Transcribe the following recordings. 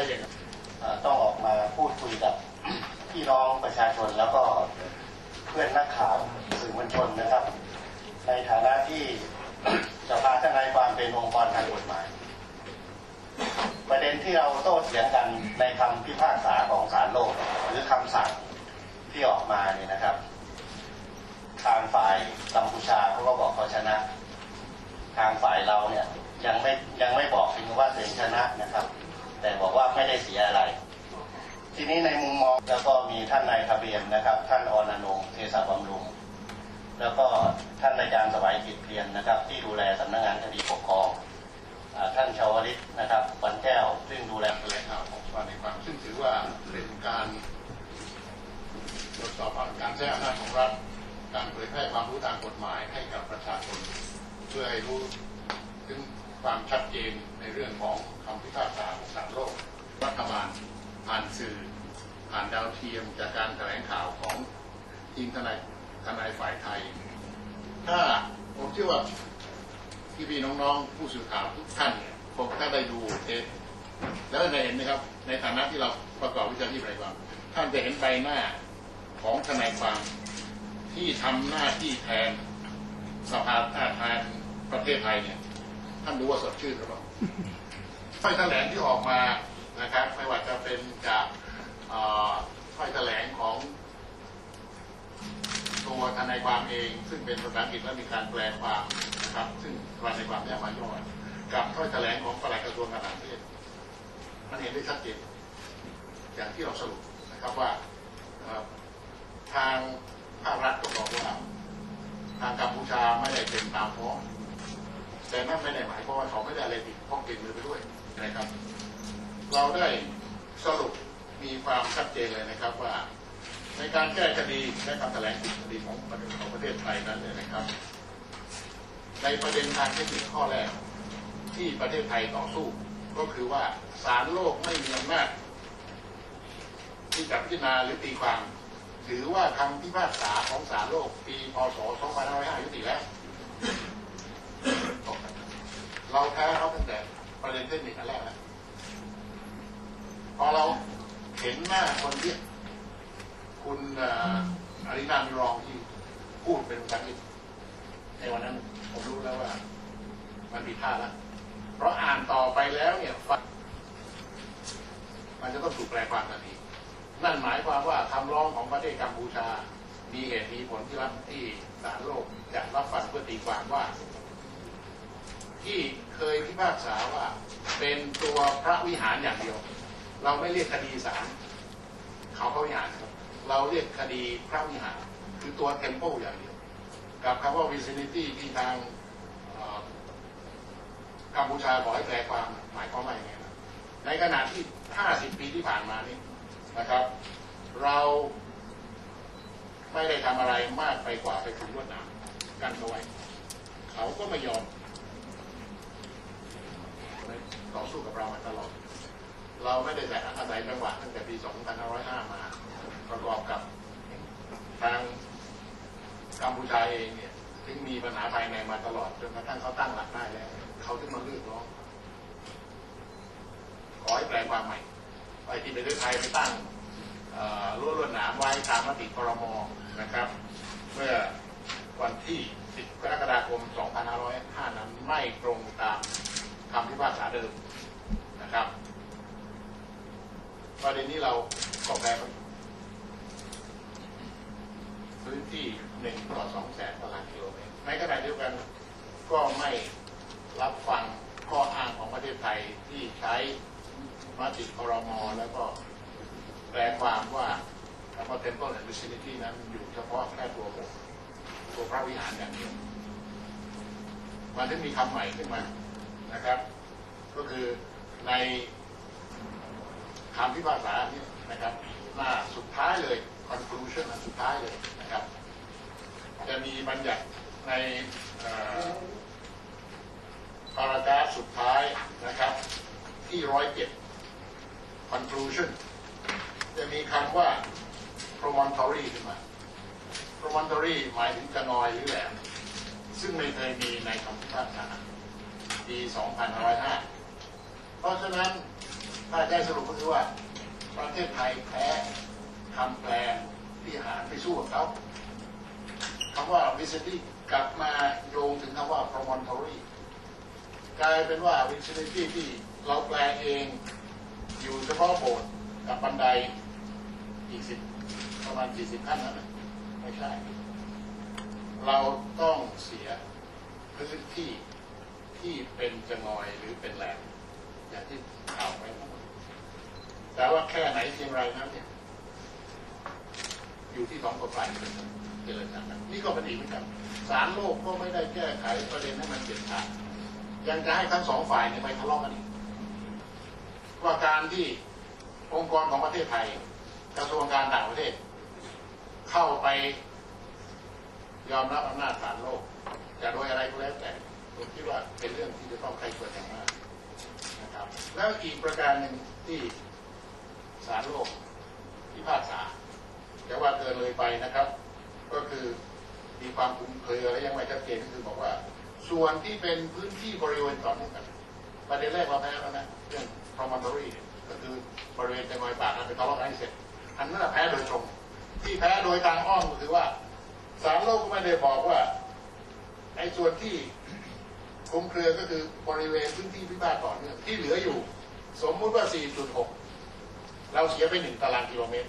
รอย่างต้องออกมาพูดคุยกับพี่น้องประชาชนแล้วก็เพื่อนนักข่าวสื่อมวลชนนะครับ ในฐานะที่สภาทนายความเป็นองค์กรทางกฎหมาย ประเด็นที่เราโต้เถียงกันในคำพิพากษาของศาลโลก หรือคำสั่งที่ออกมาเนี่ยนะครับ ทางฝ่ายกัมพูชาเขาก็บอกเขาชนะ ทางฝ่ายเราเนี่ยยังไม่ยังไม่บอกถึงว่าตัวเองชนะนะครับ แต่บอกว่าไม่ได้เสียอะไร ทีนี้ในมุมมองแล้วก็มีท่านนายทะเบียนนะครับ ท่านอรนงค์เทศบำรุง แล้วก็ท่านอาจารย์สวัยกิจเพียรนะครับ ที่ดูแลสำนักงานคดีปกครองอ่าท่านชาวลิตนะครับวันแก้วซึ่งดูแลแถลงข่าวของสภาในความซึ่งถือว่าเป็นการตรวจสอบการใช้อำนาจของรัฐ การเผยแพร่ความรู้ทางกฎหมายให้กับประชาชน เพื่อให้รู้ถึง ความชัดเจนในเรื่องของคำพิพากษาของศาลโลก รัฐบาลผ่านสื่อผ่านดาวเทียมจากการแถลงข่าวของทีมทนายทนายฝ่ายไทย ถ้าผมเชื่อว่าพี่พี่น้องๆ ผู้สื่อข่าวทุกท่านเนี่ยคงถ้าได้ดูเทปแล้วจะเห็นนะครับ ในฐานะที่เราประกอบวิชาชีพทนายความท่านจะเห็นใบหน้าของทนายความที่ทำหน้าที่แทนสภาแทนประเทศไทยเนี่ย ท่านดูว่าสดชื่นหรือเปล่าถ้อยแถลงที่ออกมานะครับ ไม่ว่าจะเป็นจากถ้อยแถลงของตัวทนายความเอง ซึ่งเป็นภาษาอังกฤษและมีการแปลความนะครับ ซึ่งทนายความได้เอามาย่อกับถ้อยแถลงของปลัดกระทรวงการต่างประเทศมันเห็นได้ชัดเจนอย่างที่เราสรุปนะครับว่าทางภาครัฐก็บอกว่าทางกัมพูชาไม่ได้เป็นตามฟ้อง แต่นั่นไม่ได้หมายความว่าเขาไม่ได้อะไรผิดเพราะเปลี่ยนมือไปด้วยนะครับ เราได้สรุปมีความชัดเจนเลยนะครับว่า ในการแก้คดีและคำแถลงคดีของประเทศของประเทศไทยนั้นเนี่ยนะครับ ในประเด็นทางเทคนิคข้อแรกที่ประเทศไทยต่อสู้ ก็คือว่าศาลโลกไม่มีอำนาจที่จะพิจารณาหรือตีความถือว่าคำพิพากษาของศาลโลกปีพศ 2505ยุติแล้ว เราแพ้เขาตั้งแต่ประเด็นเทคนิคอันแรกแล้วพอเราเห็นหน้าคนที่คุณอารินามิรองที่พูดเป็นภาษาอังกฤษในวันนั้นผมรู้แล้วว่า มันผิดพลาดแล้ว เพราะอ่านต่อไปแล้วเนี่ยมันจะต้องถูกแปลความทันทีนั่นหมายความว่าคำร้องของประเทศกัมพูชา มีเหตุมีผลที่รับที่ศาลโลกจะรับฟังเพื่อตีความว่า ที่เคยพิพากษาว่าเป็นตัวพระวิหารอย่างเดียว เราไม่เรียกคดีศาลเขาพระวิหารครับเราเรียกคดีพระวิหาร คือตัวเทมเพิลอย่างเดียว กับคำว่า vicinity ที่ทางกัมพูชาขอให้แปลความหมายความว่าอย่างไงนะในขณะที่ 50 ปีที่ผ่านมานี่นะครับ เราไม่ได้ทำอะไรมากไปกว่าไปถึงลวดหนามกันเอาไว้ เขาก็ไม่ยอม ต่อสู้กับเรามาตลอด เราไม่ได้แต่อาศัยจังหวะตั้งแต่ปี 2505 มาประกอบกับทางกัมพูชาเองเนี่ยถึงมีปัญหาภายในมาตลอดจนกระทั่งเขาตั้งหลักได้แล้ว เขาถึงมาเรียกร้องขอให้แปลความใหม่ไปที่ประเทศไทยไปตั้งรั้วลวดหนามไว้ตามมติครมนะครับ เมื่อวันที่ 10 กรกฎาคม 2505 นั้นไม่ตรงตามคำพิพากษาเดิมนะครับ ประเด็นนี้เราก็แปลไปพื้นที่หนึ่งต่อสองแสนตารางกิโลเมตร ในขณะเดียวกันก็ไม่ รับฟังข้ออ้างของประเทศไทยที่ใช้มติครมอแล้วก็แปลความว่าคำว่า temple and vicinity นั้นอยู่เฉพาะแค่ตัวผมตัวพระวิหารอย่างเดียวมันถึงมีคำใหม่ขึ้นมานะครับ ก็คือในคำพิพากษานี้นะครับหน้าสุดท้ายเลย conclusion สุดท้ายเลยนะครับ จะมีบัญญัติใน พารากราฟสุดท้ายนะครับ ที่ร้อยเจ็ด conclusion จะมีคำว่า promontory ขึ้นมา promontory หมายถึงกระนอยหรือแหลม ซึ่งไม่เคยมีในคำพิพากษาปี2505 เพราะฉะนั้นถ้าได้สรุปก็คือว่า ประเทศไทยแพ้คำแปลที่หารไปสู้กับเขาคำว่า vicinity กลับมาโยงถึงคำว่า promontory กลายเป็นว่า vicinity ที่เราแปลเองอยู่เฉพาะโบสถ์กับบันไดอีกสิบประมาณกี่สิบขั้นนั่นไม่ใช่ เราต้องเสียพื้นที่ที่เป็นจะงอยหรือเป็นแหลมอย่างที่ข่าวไปทั้งหมดแต่ว่าแค่ไหนเพียงไรนั้นเนี่ยอยู่ที่สองกฎหมายเป็นเจรจากันนี่ก็เป็นอีกเหมือนกันศาลโลกก็ไม่ได้แก้ไขประเด็นให้มันเด็ดขาด ยังจะให้ทั้งสองฝ่ายเนี่ยไปทะเลาะกันอีกว่าการที่องค์กรของประเทศไทย กระทรวงการต่างประเทศ เข้าไปยอมรับอำนาจศาลโลกจะโดยอะไรก็แล้วแต่ผมคิดว่าเป็นเรื่องที่จะต้องใครเปิดอย่างมากนะครับ แล้วอีกประการหนึ่งที่ศาลโลกพิพากษาแต่ว่าเกินเลยไปนะครับ ก็คือมีความคลุมเครือและยังไม่ชัดเจนก็คือบอกว่า ส่วนที่เป็นพื้นที่บริเวณต่อเนื่องกันประเด็นแรกเราแพ้แล้วนะเรื่อง promontory ก็คือบริเวณจะงอยปากันไปทะเลาะกันเสร็จ อันนั้นแพ้โดยตรงที่แพ้โดยทางอ้อมก็คือว่าศาลโลกก็ไม่ได้บอกว่าไอ้ส่วนที่คลุมเครือก็คือบริเวณพื้นที่พิพาทต่อเนื่องที่เหลืออยู่ สมมุติว่า 4.6 เราเสียไปหนึ่งตารางกิโลเมตร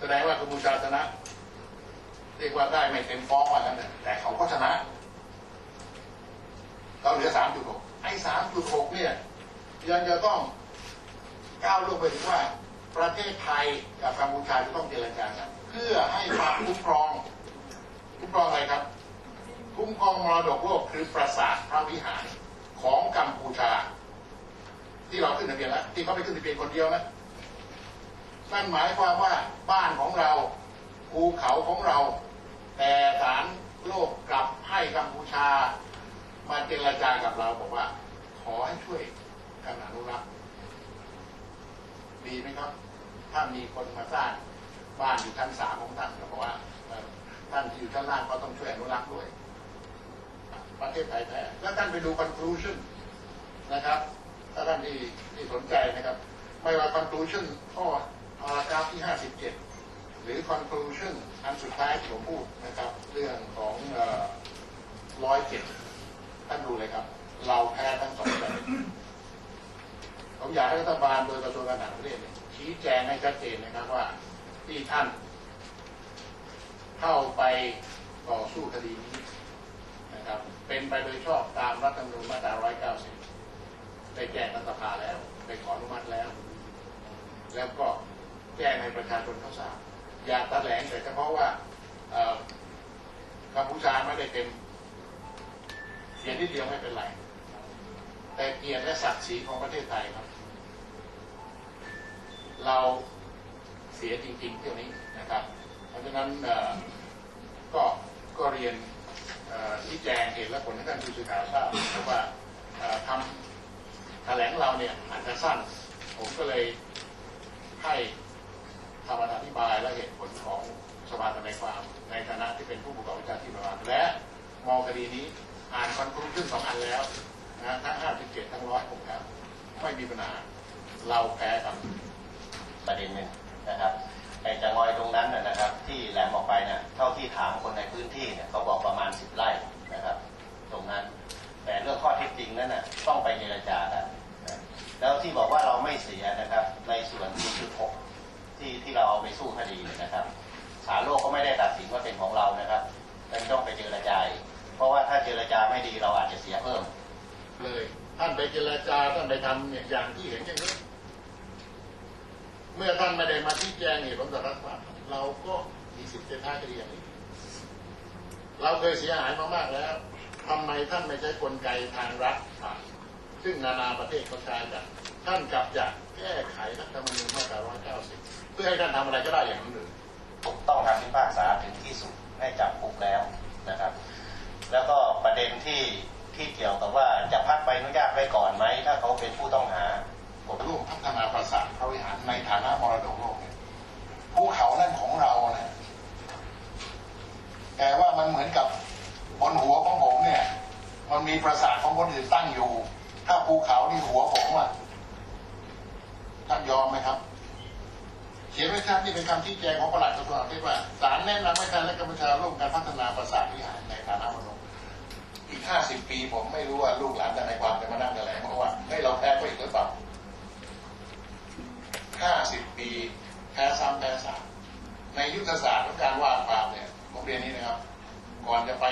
แสดงว่ากัมพูชาชนะ เรียกว่าได้ไม่เต็มฟ้องว่างั้นนะแต่เขาก็ชนะ เราเหลือ3.6ไอ้3.6เนี่ยยังจะต้องก้าวลงไปถึงว่าประเทศไทยกับกัมพูชาจะต้องเจรจากันเพื่อให้ความคุ้มครองคุ้มครองอะไรครับ คุ้มครองมรดกโลกคือปราสาทพระวิหารของกัมพูชา ที่เราขึ้นทะเบียนแล้วที่เขาไปขึ้นทะเบียนคนเดียวนะนั่นหมายความว่าบ้านของเราภูเขาของเรา แต่ศาลโลกกลับให้กัมพูชา มาเจรจากับเราบอกว่า ขอให้ช่วยกันอนุรักษ์ดีไหมครับ ถ้ามีคนมาสร้างบ้านอยู่ชั้นสามของท่านก็บอกว่าท่านที่อยู่ชั้นล่างก็ต้องช่วยอนุรักษ์ด้วย ประเทศไทยแพ้แล้วท่านไปดู conclusion นะครับ ถ้าท่านที่ที่สนใจนะครับ ไม่ว่า conclusion ข้อพารากราฟที่57หรือ conclusion อันสุดท้ายที่ผมพูดนะครับ เรื่องของร้อยเจ็ด ท่านดูเลยครับ เราแพ้ทั้งสองแบบผมอยากให้รัฐบาลโดยกระทรวงการต่างประเทศนี่ยชี้แจงให้ชัดเจนนะครับว่าที่ท่าน เข้าไปต่อสู้คดีนี้นะครับ เป็นไปโดยชอบตามรัฐธรรมนูญมาตรา 190 ได้แจ้งรัฐสภาแล้วได้ขออนุมัติแล้ว แล้วก็แจ้งให้ประชาชนเขาทราบอย่าแถลงแต่เฉพาะว่ากัมพูชาไม่ได้เป็น เสียนิดเดียวไม่เป็นไร แต่เกียรติและศักดิ์ศรีของประเทศไทยครับ เราเสียจริงๆเที่ยวนี้นะครับ เพราะฉะนั้นก็ก็เรียนเอ่อชี้แจงเหตุและผลให้ท่านผู้สื่อข่าวทราบเพราะว่าทำแถลงเราเนี่ยอาจจะสั้น ผมก็เลยให้คำอธิบายและเหตุผลของสภาทนายความในฐานะที่เป็นผู้ประกอบวิชาชีพประวัติและมองคดีนี้ อ่านคอนคลูชั่นสองอันแล้วนะทั้ง57ทั้งร้อยผมแล้วไม่มีปัญหาเราแพ้ครับประเด็นหนึ่งนะครับไอ้จะงอยตรงนั้นนะครับ ที่แหลมออกไปเนี่ยเท่าที่ถามคนในพื้นที่เนี่ยเขาบอกประมาณสิบไร่นะครับ ตรงนั้น แต่เรื่องข้อเท็จจริงนั้นน่ะต้องไปเจรจากันแล้วที่บอกว่าเราไม่เสียนะครับ ในส่วน4.6ที่ที่เราเอาไปสู้คดีเนี่ยนะครับศาลโลกก็ไม่ได้ตัดสินว่าเป็นของเรา เจรจาท่านไปทำเนี่ยอย่างที่เห็นอย่างนี้ เมื่อท่านไม่ได้มาชี้แจงเหตุผลต่อรัฐบาลเราก็มีสิทธิ์จะท้าคดีอย่างนี้ เราเคยเสียหายมามากแล้วทำไมท่านไม่ใช้กลไกทางรัฐผ่านซึ่งนานาประเทศเขาใช้กันท่านกลับจะแก้ไขรัฐธรรมนูญมาตรา190 เพื่อให้ท่านทำอะไรก็ได้อย่างนั้นหรือถูกต้องทำพิพากษาถึงที่สุดให้จับคุกแล้วนะครับ แล้วก็ประเด็นที่ ที่เกี่ยวกับว่าจะพักใบอนุญาตไว้ก่อนไหมถ้าเขาเป็นผู้ต้องหาผมร่วมพัฒนาปราสาทพระวิหารในฐานะมรดกโลกเนี่ยภูเขานั่นของเรานะแต่ว่ามันเหมือนกับบนหัวของผมเนี่ย มันมีปราสาทของคนอื่นตั้งอยู่ ถ้าภูเขานี่หัวผมอะยอมไหมครับเขียนไว้ชัดนี่เป็นคำชี้แจงของประหลัดกระทรวงการคลังว่าศาลแนะนำให้ทางและกรรมการร่วมกันพัฒนาประสาทวิหารในฐานะมนุษย์ อีกห้าสิบปีผมไม่รู้ว่าลูกหลานจะในความจะมานั่งแถลงเพราะว่าให้เราแพ้ไปอีกหรือเปล่าห้าสิบปีแพ้ซ้ำแพ้ซ้ำในยุทธศาสตร์ของการวาดภาพเนี่ยผมเรียนนี้นะครับ ก่อนจะไป